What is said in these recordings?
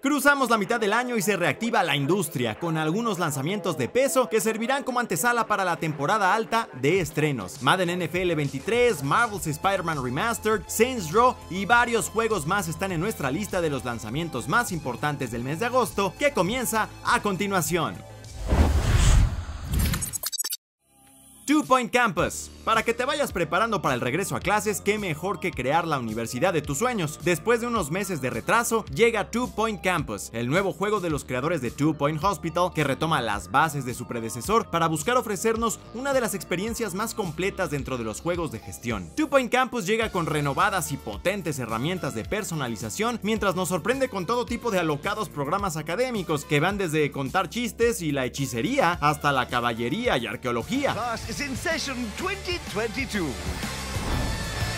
Cruzamos la mitad del año y se reactiva la industria, con algunos lanzamientos de peso que servirán como antesala para la temporada alta de estrenos. Madden NFL 23, Marvel's Spider-Man Remastered, Saints Row y varios juegos más están en nuestra lista de los lanzamientos más importantes del mes de agosto, que comienza a continuación. Two Point Campus. Para que te vayas preparando para el regreso a clases, qué mejor que crear la universidad de tus sueños. Después de unos meses de retraso, llega Two Point Campus, el nuevo juego de los creadores de Two Point Hospital que retoma las bases de su predecesor para buscar ofrecernos una de las experiencias más completas dentro de los juegos de gestión. Two Point Campus llega con renovadas y potentes herramientas de personalización mientras nos sorprende con todo tipo de alocados programas académicos que van desde contar chistes y la hechicería hasta la caballería y arqueología.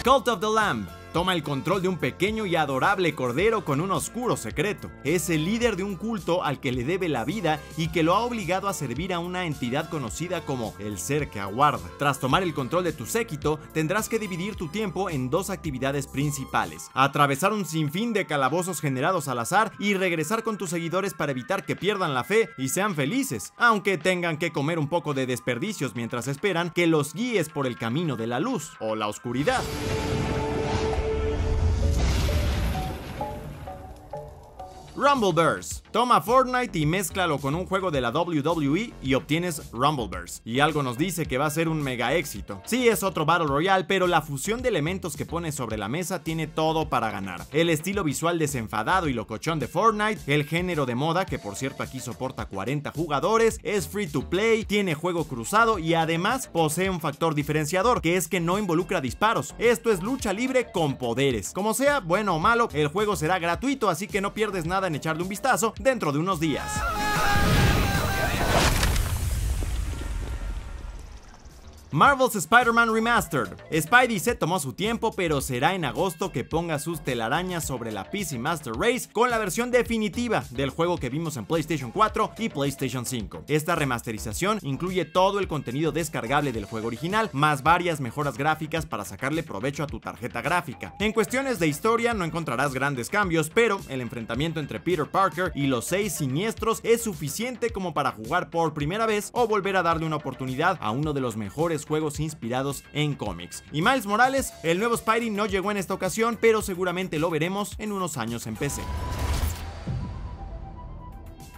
Cult of the Lamb Toma el control de un pequeño y adorable cordero con un oscuro secreto. Es el líder de un culto al que le debe la vida y que lo ha obligado a servir a una entidad conocida como el ser que aguarda. Tras tomar el control de tu séquito, tendrás que dividir tu tiempo en dos actividades principales. Atravesar un sinfín de calabozos generados al azar y regresar con tus seguidores para evitar que pierdan la fe y sean felices, aunque tengan que comer un poco de desperdicios mientras esperan que los guíes por el camino de la luz o la oscuridad. Rumbleverse. Toma Fortnite y mézclalo con un juego de la WWE y obtienes Rumbleverse. Y algo nos dice que va a ser un mega éxito. Sí, es otro Battle Royale, pero la fusión de elementos que pone sobre la mesa tiene todo para ganar. El estilo visual desenfadado y locochón de Fortnite, el género de moda, que por cierto aquí soporta 40 jugadores, es free to play, tiene juego cruzado y además posee un factor diferenciador, que es que no involucra disparos. Esto es lucha libre con poderes. Como sea, bueno o malo, el juego será gratuito, así que no pierdes nada echarle un vistazo dentro de unos días. Marvel's Spider-Man Remastered. Spidey se tomó su tiempo, pero será en agosto que ponga sus telarañas sobre la PC Master Race con la versión definitiva del juego que vimos en PlayStation 4 y PlayStation 5. Esta remasterización incluye todo el contenido descargable del juego original, más varias mejoras gráficas para sacarle provecho a tu tarjeta gráfica. En cuestiones de historia no encontrarás grandes cambios, pero el enfrentamiento entre Peter Parker y los seis siniestros es suficiente como para jugar por primera vez o volver a darle una oportunidad a uno de los mejores juegos inspirados en cómics. Y Miles Morales, el nuevo Spidey no llegó en esta ocasión, pero seguramente lo veremos en unos años en PC.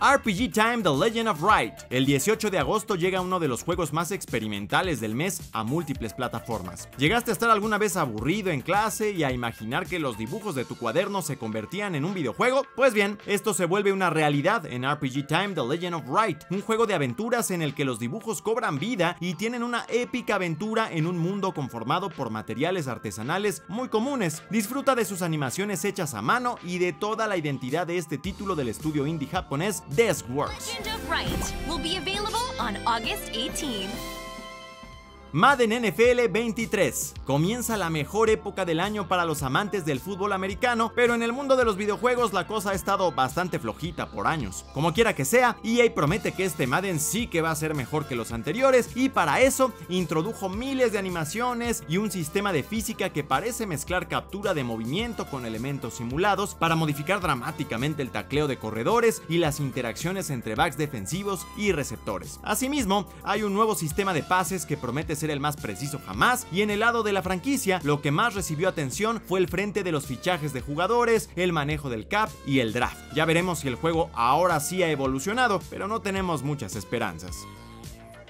RPG Time The Legend of Wright. El 18 de agosto llega uno de los juegos más experimentales del mes a múltiples plataformas. ¿Llegaste a estar alguna vez aburrido en clase y a imaginar que los dibujos de tu cuaderno se convertían en un videojuego? Pues bien, esto se vuelve una realidad en RPG Time The Legend of Wright, un juego de aventuras en el que los dibujos cobran vida y tienen una épica aventura en un mundo conformado por materiales artesanales muy comunes. Disfruta de sus animaciones hechas a mano y de toda la identidad de este título del estudio indie japonés Desk Works. Legend of Right will be available on August 18. Madden NFL 23. Comienza la mejor época del año para los amantes del fútbol americano, pero en el mundo de los videojuegos la cosa ha estado bastante flojita por años. Como quiera que sea, EA promete que este Madden sí que va a ser mejor que los anteriores y para eso introdujo miles de animaciones y un sistema de física que parece mezclar captura de movimiento con elementos simulados para modificar dramáticamente el tacleo de corredores y las interacciones entre backs defensivos y receptores. Asimismo, hay un nuevo sistema de pases que promete ser el más preciso jamás, y en el lado de la franquicia, lo que más recibió atención fue el frente de los fichajes de jugadores, el manejo del cap y el draft. Ya veremos si el juego ahora sí ha evolucionado, pero no tenemos muchas esperanzas.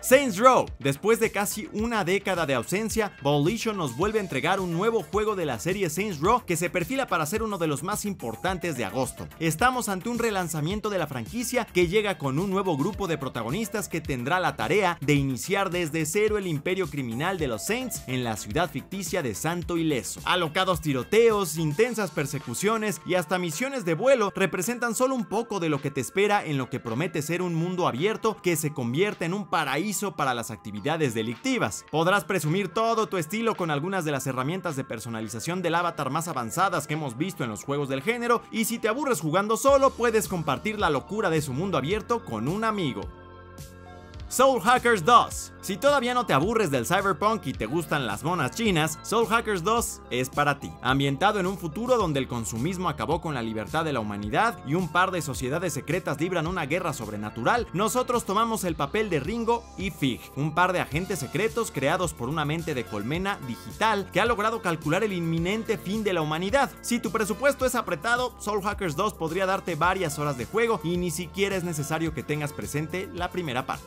Saints Row. Después de casi una década de ausencia, Volition nos vuelve a entregar un nuevo juego de la serie Saints Row que se perfila para ser uno de los más importantes de agosto. Estamos ante un relanzamiento de la franquicia que llega con un nuevo grupo de protagonistas que tendrá la tarea de iniciar desde cero el imperio criminal de los Saints en la ciudad ficticia de Santo Ileso. Alocados tiroteos, intensas persecuciones y hasta misiones de vuelo representan solo un poco de lo que te espera en lo que promete ser un mundo abierto que se convierte en un paraíso para las actividades delictivas. Podrás presumir todo tu estilo con algunas de las herramientas de personalización del avatar más avanzadas que hemos visto en los juegos del género y si te aburres jugando solo puedes compartir la locura de su mundo abierto con un amigo. Soul Hackers 2. Si todavía no te aburres del cyberpunk y te gustan las monas chinas, Soul Hackers 2 es para ti. Ambientado en un futuro donde el consumismo acabó con la libertad de la humanidad y un par de sociedades secretas libran una guerra sobrenatural, nosotros tomamos el papel de Ringo y Fig, un par de agentes secretos creados por una mente de colmena digital que ha logrado calcular el inminente fin de la humanidad. Si tu presupuesto es apretado, Soul Hackers 2 podría darte varias horas de juego y ni siquiera es necesario que tengas presente la primera parte.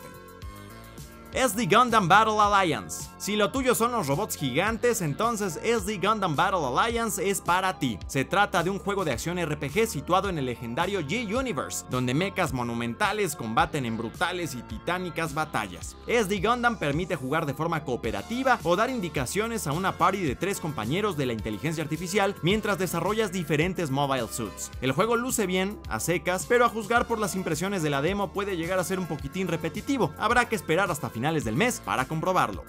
SD Gundam Battle Alliance. Si lo tuyo son los robots gigantes, entonces SD Gundam Battle Alliance es para ti. Se trata de un juego de acción RPG situado en el legendario G-Universe, donde mechas monumentales combaten en brutales y titánicas batallas. SD Gundam permite jugar de forma cooperativa o dar indicaciones a una party de tres compañeros de la inteligencia artificial mientras desarrollas diferentes mobile suits. El juego luce bien, a secas, pero a juzgar por las impresiones de la demo puede llegar a ser un poquitín repetitivo. Habrá que esperar hasta final del mes para comprobarlo.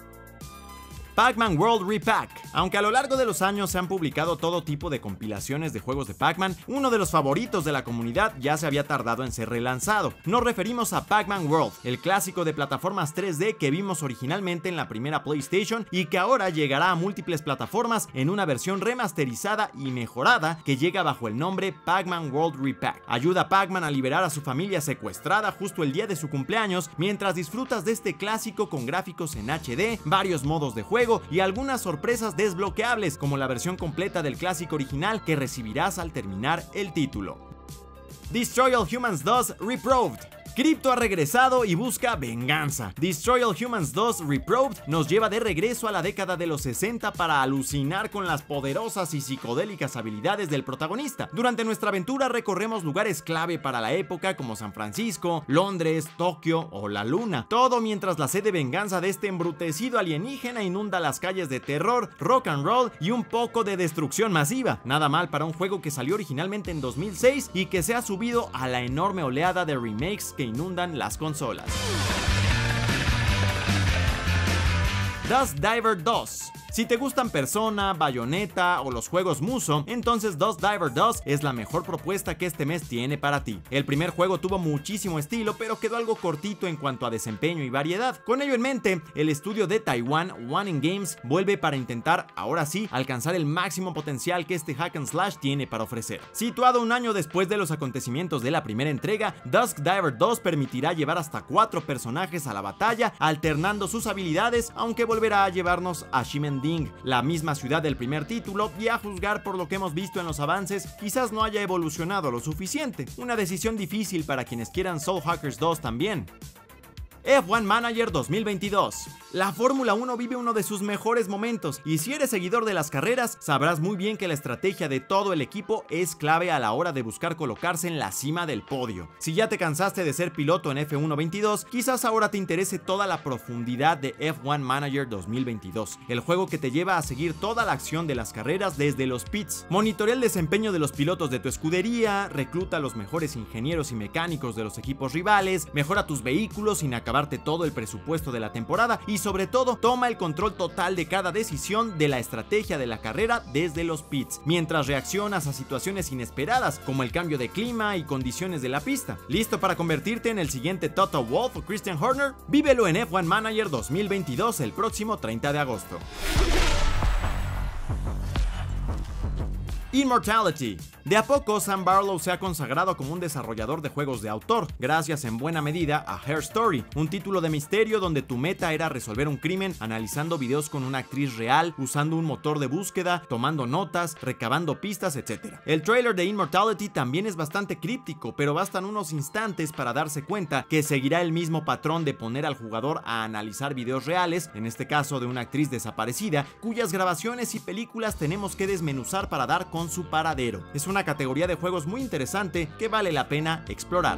Pac-Man World Repack. Aunque a lo largo de los años se han publicado todo tipo de compilaciones de juegos de Pac-Man, uno de los favoritos de la comunidad ya se había tardado en ser relanzado. Nos referimos a Pac-Man World, el clásico de plataformas 3D que vimos originalmente en la primera PlayStation y que ahora llegará a múltiples plataformas en una versión remasterizada y mejorada que llega bajo el nombre Pac-Man World Repack. Ayuda a Pac-Man a liberar a su familia secuestrada justo el día de su cumpleaños mientras disfrutas de este clásico con gráficos en HD, varios modos de juego, y algunas sorpresas desbloqueables como la versión completa del clásico original que recibirás al terminar el título. Destroy All Humans 2 Reproved Crypto ha regresado y busca venganza. Destroy All Humans 2 Reproved nos lleva de regreso a la década de los 60 para alucinar con las poderosas y psicodélicas habilidades del protagonista. Durante nuestra aventura recorremos lugares clave para la época como San Francisco, Londres, Tokio o la Luna. Todo mientras la sed de venganza de este embrutecido alienígena inunda las calles de terror, rock and roll y un poco de destrucción masiva. Nada mal para un juego que salió originalmente en 2006 y que se ha subido a la enorme oleada de remakes que inundan las consolas. Dust Diver 2 si te gustan Persona, Bayonetta o los juegos Muso, entonces Dust Diver 2 es la mejor propuesta que este mes tiene para ti. El primer juego tuvo muchísimo estilo, pero quedó algo cortito en cuanto a desempeño y variedad. Con ello en mente, el estudio de Taiwan, One in Games, vuelve para intentar, ahora sí, alcanzar el máximo potencial que este hack and slash tiene para ofrecer. Situado un año después de los acontecimientos de la primera entrega, Dusk Diver 2 permitirá llevar hasta cuatro personajes a la batalla, alternando sus habilidades, aunque volverá a llevarnos a Shimen la misma ciudad del primer título, y a juzgar por lo que hemos visto en los avances, quizás no haya evolucionado lo suficiente. Una decisión difícil para quienes quieran Soul Hackers 2 también. F1 Manager 2022. La Fórmula 1 vive uno de sus mejores momentos y si eres seguidor de las carreras sabrás muy bien que la estrategia de todo el equipo es clave a la hora de buscar colocarse en la cima del podio. Si ya te cansaste de ser piloto en F1 22, quizás ahora te interese toda la profundidad de F1 Manager 2022, el juego que te lleva a seguir toda la acción de las carreras desde los pits. Monitorea el desempeño de los pilotos de tu escudería, recluta a los mejores ingenieros y mecánicos de los equipos rivales, mejora tus vehículos sin acabar todo el presupuesto de la temporada y sobre todo toma el control total de cada decisión de la estrategia de la carrera desde los pits, mientras reaccionas a situaciones inesperadas como el cambio de clima y condiciones de la pista. ¿Listo para convertirte en el siguiente Toto Wolf o Christian Horner? Vívelo en F1 Manager 2022 el próximo 30 de agosto. Immortality. De a poco, Sam Barlow se ha consagrado como un desarrollador de juegos de autor, gracias en buena medida a Hair Story, un título de misterio donde tu meta era resolver un crimen analizando videos con una actriz real, usando un motor de búsqueda, tomando notas, recabando pistas, etc. El trailer de Immortality también es bastante críptico, pero bastan unos instantes para darse cuenta que seguirá el mismo patrón de poner al jugador a analizar videos reales, en este caso de una actriz desaparecida, cuyas grabaciones y películas tenemos que desmenuzar para dar con su paradero. Es una categoría de juegos muy interesante que vale la pena explorar.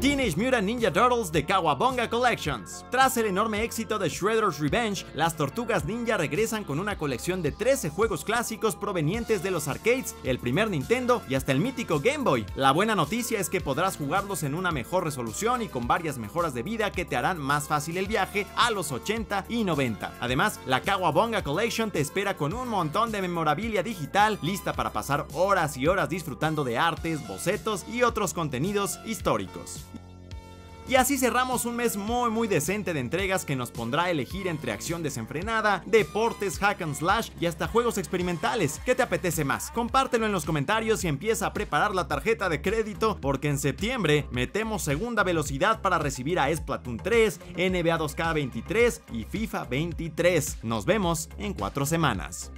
Teenage Mutant Ninja Turtles de Kawabonga Collections. Tras el enorme éxito de Shredder's Revenge, las Tortugas Ninja regresan con una colección de 13 juegos clásicos provenientes de los arcades, el primer Nintendo y hasta el mítico Game Boy. La buena noticia es que podrás jugarlos en una mejor resolución y con varias mejoras de vida que te harán más fácil el viaje a los 80 y 90. Además, la Kawabonga Collection te espera con un montón de memorabilia digital lista para pasar horas y horas disfrutando de artes, bocetos y otros contenidos históricos. Y así cerramos un mes muy muy decente de entregas que nos pondrá a elegir entre acción desenfrenada, deportes, hack and slash y hasta juegos experimentales. ¿Qué te apetece más? Compártelo en los comentarios y empieza a preparar la tarjeta de crédito porque en septiembre metemos segunda velocidad para recibir a Splatoon 3, NBA 2K23 y FIFA 23. Nos vemos en cuatro semanas.